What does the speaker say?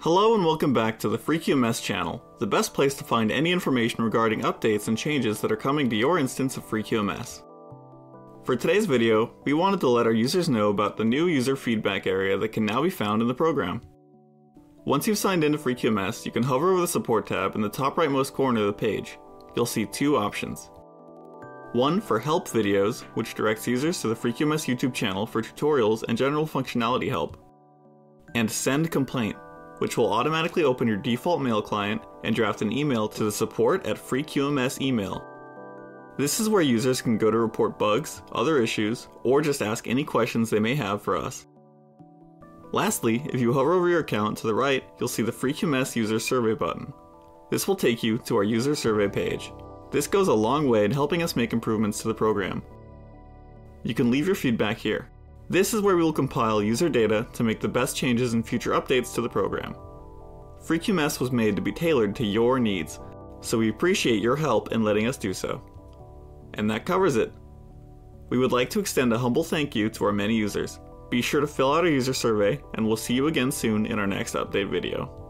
Hello and welcome back to the FreeQMS channel, the best place to find any information regarding updates and changes that are coming to your instance of FreeQMS. For today's video, we wanted to let our users know about the new user feedback area that can now be found in the program. Once you've signed into FreeQMS, you can hover over the support tab in the top rightmost corner of the page. You'll see two options. One for help videos, which directs users to the FreeQMS YouTube channel for tutorials and general functionality help. And send complaint, which will automatically open your default mail client and draft an email to the support at FreeQMS email. This is where users can go to report bugs, other issues, or just ask any questions they may have for us. Lastly, if you hover over your account to the right, you'll see the FreeQMS user survey button. This will take you to our user survey page. This goes a long way in helping us make improvements to the program. You can leave your feedback here. This is where we will compile user data to make the best changes and future updates to the program. FreeQMS was made to be tailored to your needs, so we appreciate your help in letting us do so. And that covers it. We would like to extend a humble thank you to our many users. Be sure to fill out our user survey, and we'll see you again soon in our next update video.